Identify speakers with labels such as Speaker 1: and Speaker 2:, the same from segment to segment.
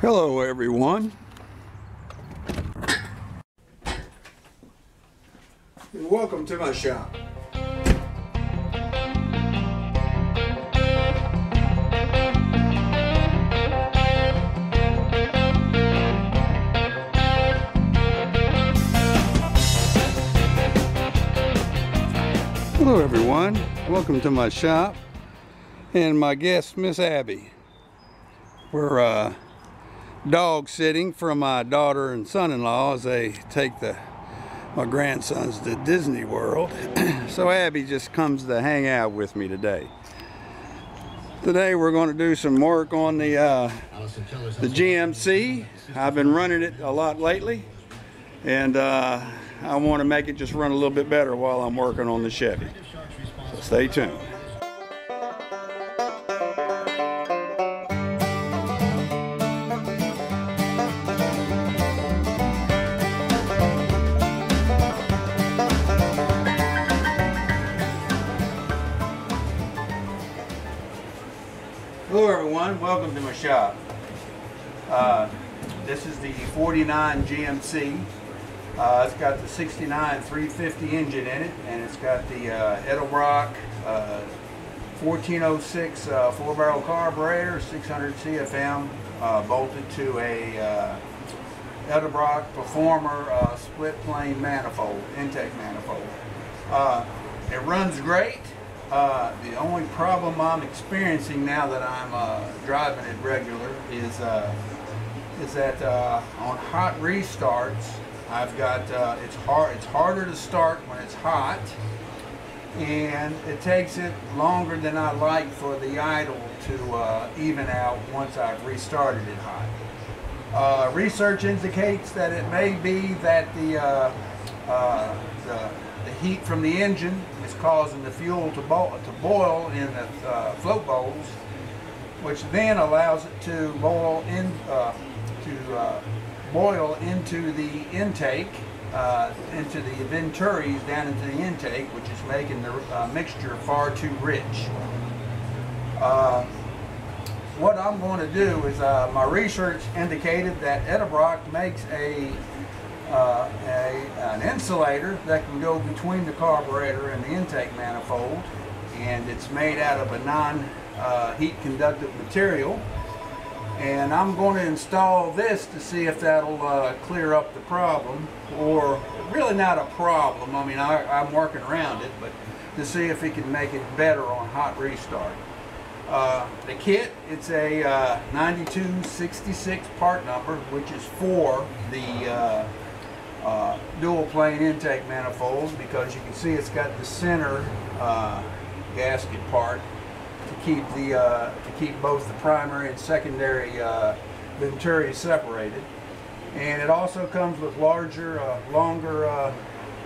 Speaker 1: Hello everyone. And welcome to my shop. Hello everyone, welcome to my shop and my guest Miss Abby. We're uh, dog sitting for my daughter and son-in-law as they take the my grandsons to Disney World. so Abby just comes to hang out with me today. Today we're going to do some work on the uh, the GMC. I've been running it a lot lately and uh, I want to make it just run a little bit better while I'm working on the Chevy. So stay tuned. Shop. Uh, this is the 49 GMC. Uh, it's got the 69 350 engine in it and it's got the uh, Edelbrock uh, 1406 uh, four barrel carburetor, 600 CFM uh, bolted to a uh, Edelbrock Performer uh, split plane manifold, intake manifold. Uh, it runs great. Uh, the only problem I'm experiencing now that I'm uh, driving it regular is uh, is that uh, on hot restarts, I've got uh, it's hard. It's harder to start when it's hot, and it takes it longer than I like for the idle to uh, even out once I've restarted it hot. Research indicates that it may be that the, the, the heat from the engine is causing the fuel to, bo to boil in the uh, float bowls, which then allows it to boil in uh, to uh, boil into the intake, uh, into the venturis down into the intake, which is making the uh, mixture far too rich. Uh, what I'm going to do is my research indicated that Edelbrock makes a, uh, a an insulator that can go between the carburetor and the intake manifold, and it's made out of a non-heat uh, conductive material. And I'm going to install this to see if that'll uh, clear up the problem, or really not a problem. I mean, I, I'm working around it, but to see if it can make it better on hot restart. Uh, the kit, it's a uh, 9266 part number, which is for the uh, uh, dual plane intake manifolds because you can see it's got the center uh, gasket part to keep the uh, to keep both the primary and secondary uh, venturi separated. And it also comes with larger, longer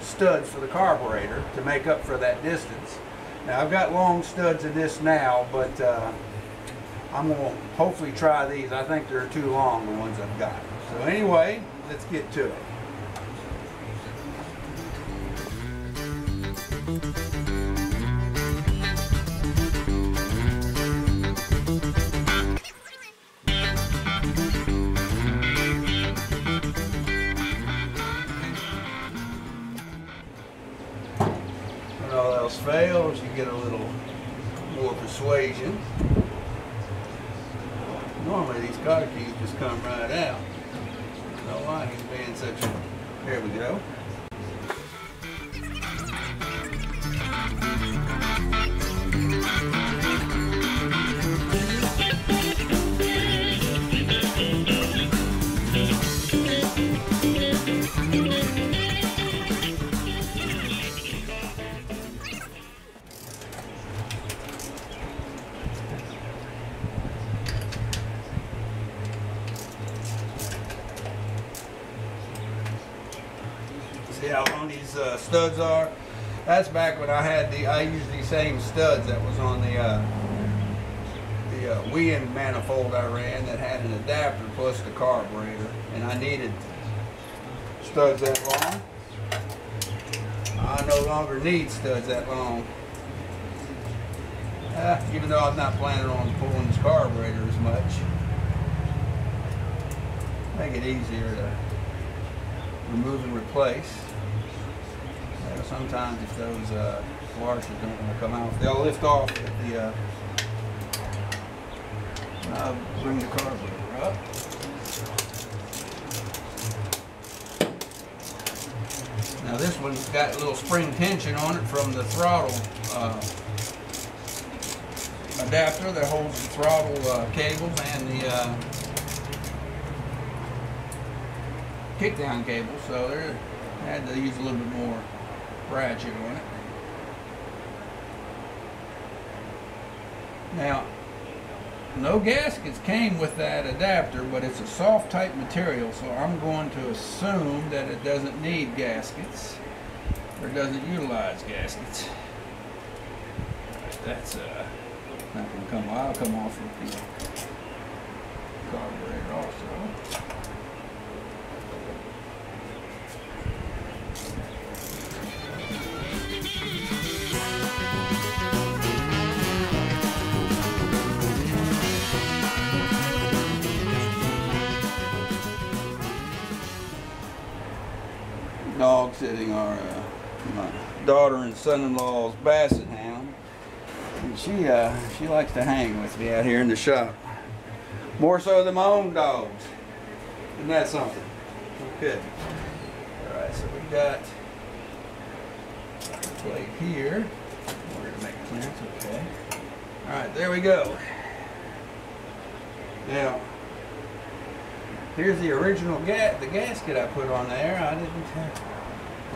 Speaker 1: studs for the carburetor to make up for that distance. Now I've got long studs in this now, but uh, I'm going to hopefully try these. I think they're too long, the ones I've got. So anyway, let's get to it. Thank you. I had the, I used these same studs that was on the, uh, the uh, Weiand manifold I ran that had an adapter plus the carburetor. And I needed studs that long. I no longer need studs that long. Uh, even though I'm not planning on pulling this carburetor as much. make it easier to remove and replace. Sometimes if those uh, don't want to come out, they'll lift off at the. Uh, I'll bring the carburetor up. Now this one's got a little spring tension on it from the throttle uh, adapter that holds the throttle uh, cables and the uh, kickdown cable, so they had to use a little bit more ratchet on it. Now, no gaskets came with that adapter, but it's a soft type material, so I'm going to assume that it doesn't need gaskets or doesn't utilize gaskets. That's uh, not going to come. I'll come off with the carburetor also. Sitting our uh, my daughter and son-in-law's basset hound. And she uh, she likes to hang with me out here in the shop. More so than my own dogs. Isn't that something? Okay. Alright, so we got a plate here. Order to make clearance, okay. Alright, there we go. Now, here's the original ga the gasket I put on there. I didn't,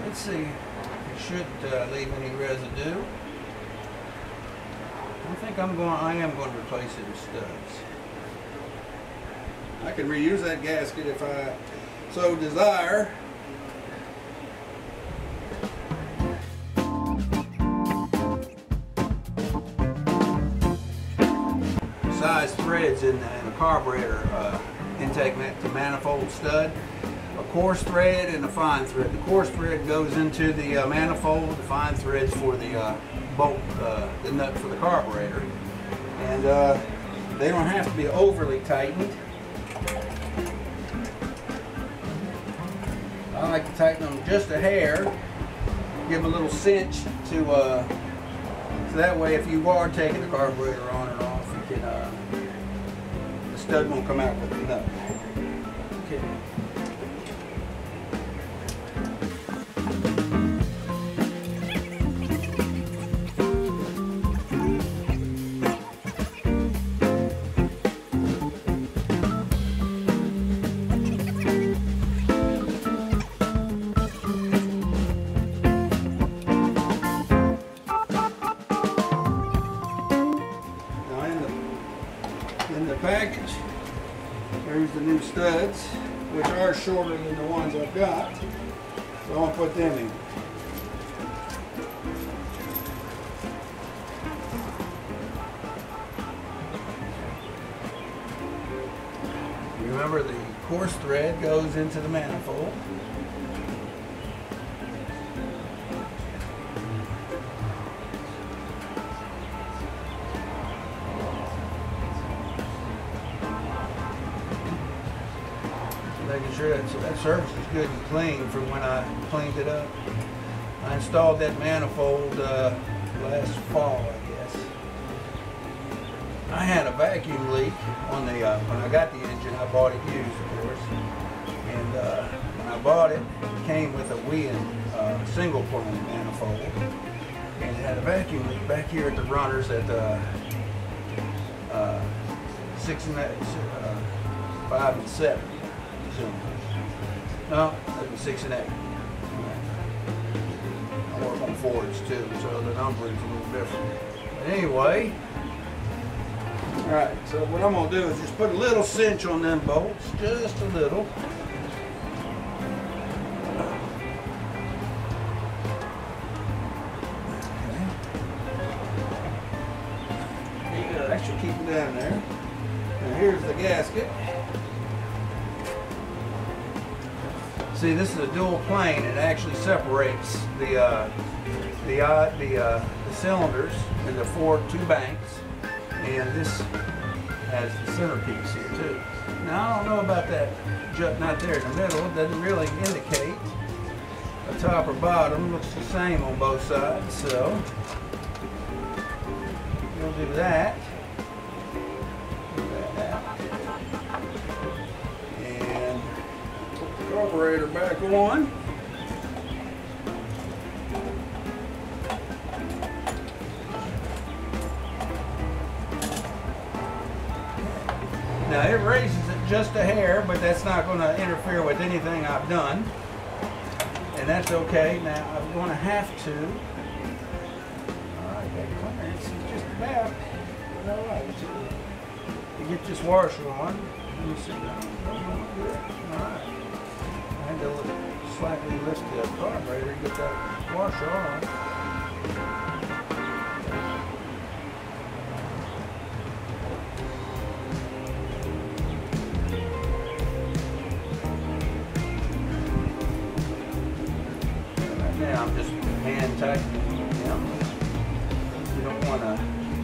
Speaker 1: let's see, it shouldn't uh, leave any residue. I think I'm going, I am going to replace it with studs. I can reuse that gasket if I so desire. Size threads in the, in the carburetor uh, intake to manifold stud. A coarse thread and a fine thread. The coarse thread goes into the uh, manifold, the fine thread's for the uh, bolt, uh, the nut for the carburetor. And uh, they don't have to be overly tightened. I like to tighten them just a hair, give them a little cinch to, uh, so that way if you are taking the carburetor on and off, you can, uh, the stud won't come out with the nut. Okay. Shorter than the ones I've got. So I want to put them in. Remember the coarse thread goes into the manifold. That, surface is good and clean from when I cleaned it up. I installed that manifold uh, last fall, I guess. I had a vacuum leak on the, uh, when I got the engine, I bought it used, of course. And uh, when I bought it, it came with a Weiand uh, single plane manifold. And it had a vacuum leak back here at the runners at uh, uh, six and eight, five and seven. So, no, that was six and eight. I work on Fords too, so the numbering is a little different. But anyway, all right. So what I'm gonna do is just put a little cinch on them bolts, just a little. Keep it down there. Now here's the gasket. See, this is a dual plane. It actually separates the uh, the uh, the, uh, the cylinders into four two banks, and this as the centerpiece here too. Now I don't know about that jut nut there in the middle. It doesn't really indicate a top or bottom. Looks the same on both sides. So we'll do that. Carburetor back on. Now it raises it just a hair, but that's not going to interfere with anything I've done. And that's okay. Now I'm going to have to. Get this washer on. Let me. Alright. To slightly lift the carburetor to get that washer on. I'm just hand tightening them. You don't want to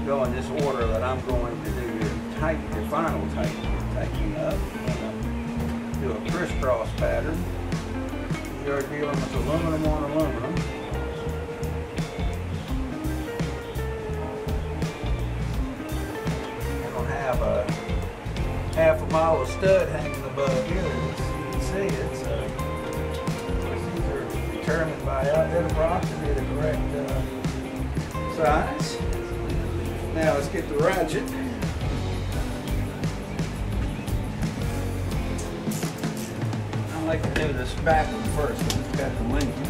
Speaker 1: go in this order that I'm going to do your tight, your final tightening, tightening up. Do a crisscross pattern. You're dealing with aluminum on aluminum. I don't have a half a mile of stud hanging above here. As you can see, it's uh, determined by Edelbrock to be the correct uh, size. Now let's get the ratchet. I like to do this back one first, it's got the linkage.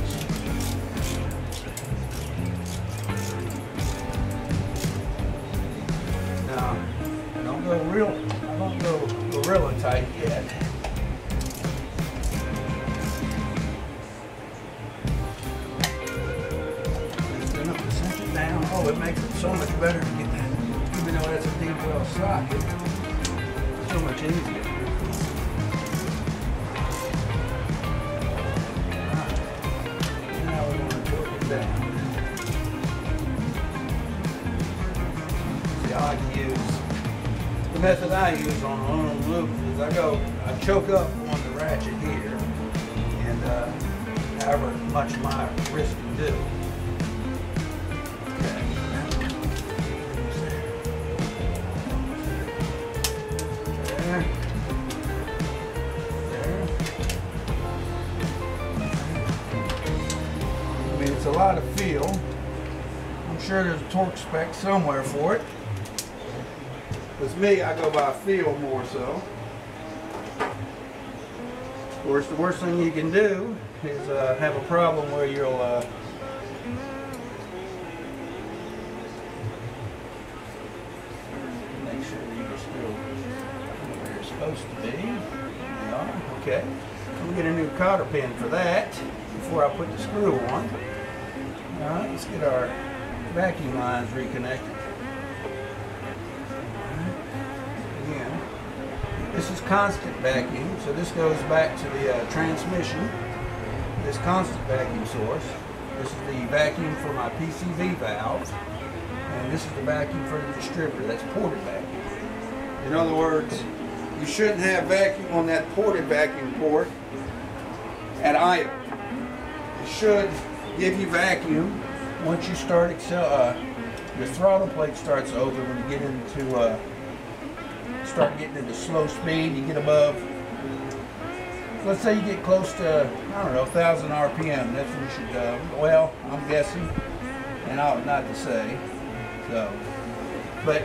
Speaker 1: Here, and uh, however much my wrist can do. I mean, it's a lot of feel. I'm sure there's a torque spec somewhere for it. With me, I go by feel more so. Of course, the worst thing you can do is uh, have a problem where you'll uh, make sure you're still where you're supposed to be. Are. Okay. I'm gonna get a new cotter pin for that before I put the screw on. All right, let's get our vacuum lines reconnected. This is constant vacuum, so this goes back to the uh, transmission. This constant vacuum source. This is the vacuum for my PCV valve, and this is the vacuum for the distributor. That's ported vacuum. In other words, you shouldn't have vacuum on that ported vacuum port at idle. It should give you vacuum once you start. Uh, your throttle plate starts over when you get into uh, start getting into slow speed. You get above. Let's say you get close to I don't know 1,000 RPM. That's when you should go. Well, I'm guessing, and I ought not to say. So, but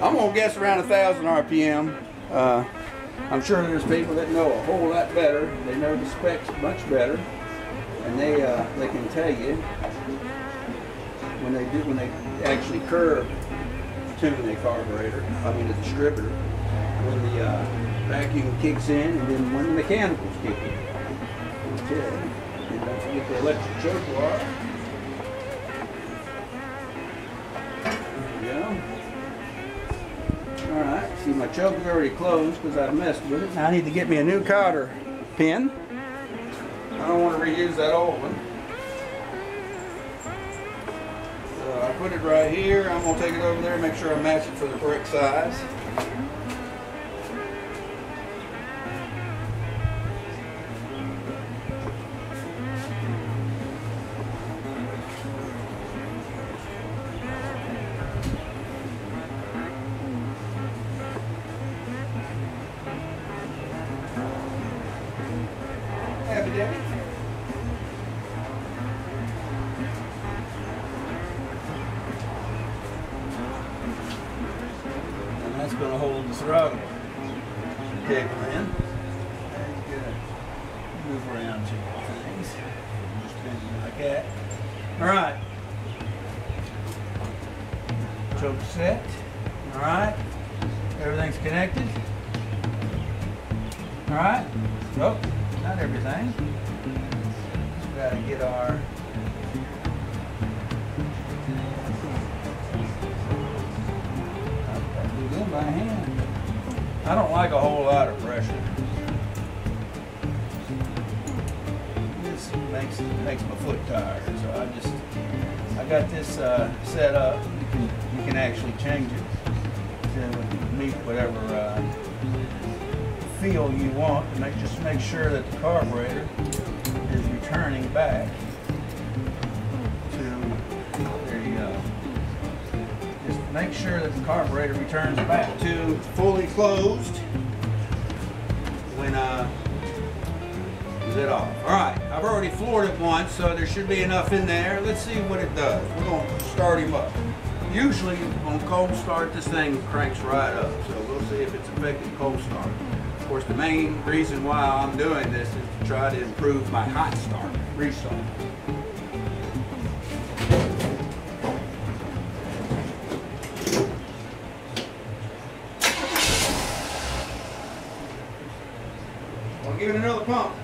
Speaker 1: I'm gonna guess around a thousand RPM. Uh, I'm sure there's people that know a whole lot better. They know the specs much better, and they uh, they can tell you when they do when they actually curve tune the carburetor. I mean the distributor when the uh, vacuum kicks in, and then when the mechanicals kick in. Okay, and don't forget the electric choke wire. There go. Alright, see my choke is already closed because I've messed with it. Now I need to get me a new cotter pin. I don't want to reuse that old one. Put it right here. I'm gonna take it over there, make sure I match it for the correct size. Happy. Going to hold the throttle cable in. And move around two things. Just bend like that. All right. Choke set. All right. Everything's connected. All right. Nope, not everything. We gotta get our. Hand. I don't like a whole lot of pressure. This makes makes my foot tired, so I just I got this uh, set up. You can you can actually change it to meet whatever. Uh, feel you want to make just make sure that the carburetor is returning back make sure that the carburetor returns back to fully closed when uh it off? All right I've already floored it once so there should be enough in there. Let's see what it does. We're to start him up. Usually on cold start this thing cranks right up so we'll see if it's effective cold start. Of course, the main reason why I'm doing this is to try to improve my hot start, restart. Pump.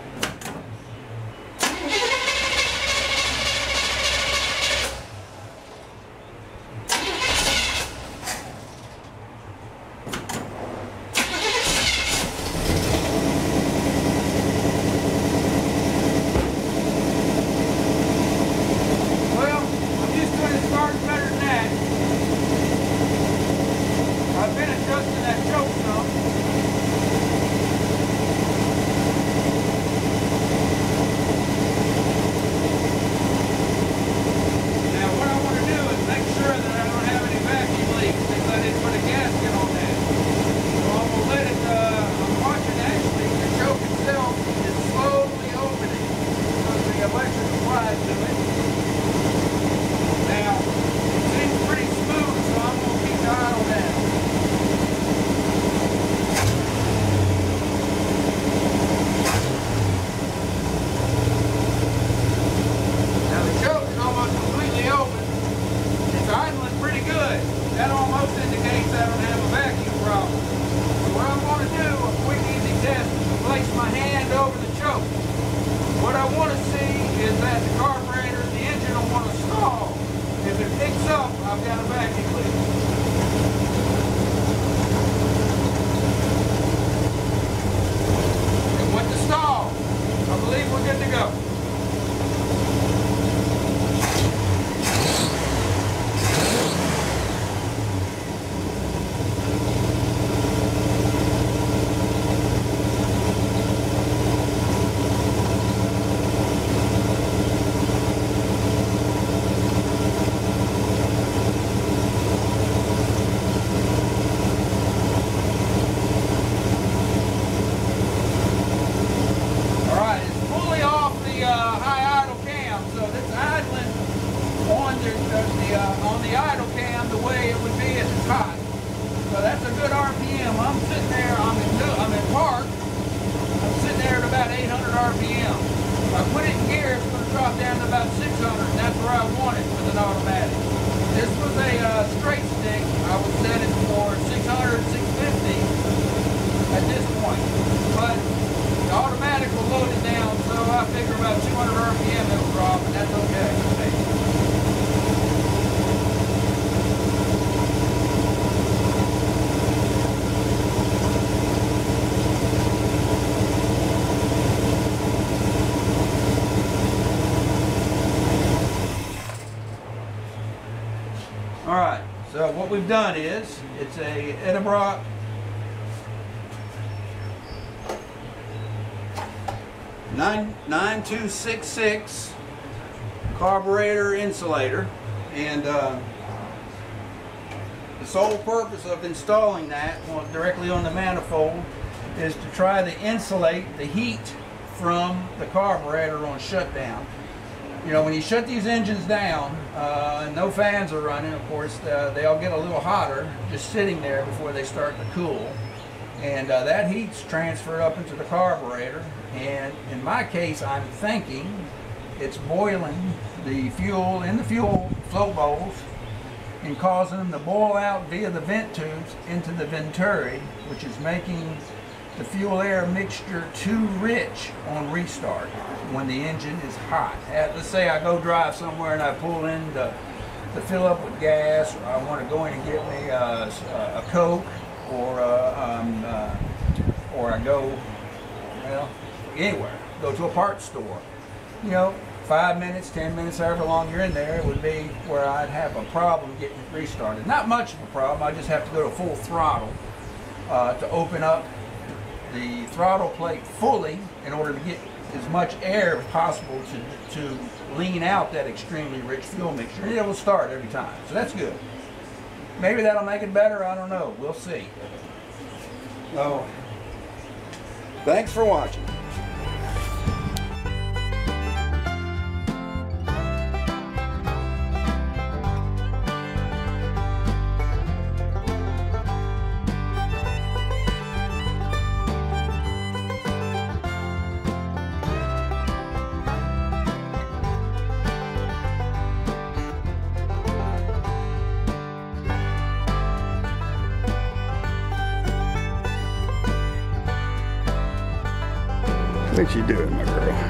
Speaker 1: point. But the automatic will load it down, so I figure about 200 RPM it'll drop, and that's okay. All right, so what we've done is, it's a Edelbrock nine nine two six six carburetor insulator, and uh, the sole purpose of installing that directly on the manifold is to try to insulate the heat from the carburetor on shutdown. You know, when you shut these engines down, uh, no fans are running, of course, uh, they all get a little hotter just sitting there before they start to cool. And uh, that heat's transferred up into the carburetor. And in my case, I'm thinking it's boiling the fuel in the fuel float bowls and causing them to boil out via the vent tubes into the venturi, which is making the fuel air mixture too rich on restart when the engine is hot. Let's say I go drive somewhere and I pull in to, to fill up with gas, or I want to go in and get me a, a Coke, or uh, um, uh, or I go, well, anywhere, go to a parts store. You know, five minutes, ten minutes, however long you're in there, it would be where I'd have a problem getting it restarted. Not much of a problem. I just have to go to full throttle uh, to open up the throttle plate fully in order to get as much air as possible to, to lean out that extremely rich fuel mixture. And it will start every time. So that's good. Maybe that'll make it better. I don't know. We'll see. Oh. Thanks for watching.
Speaker 2: What you doing, my girl?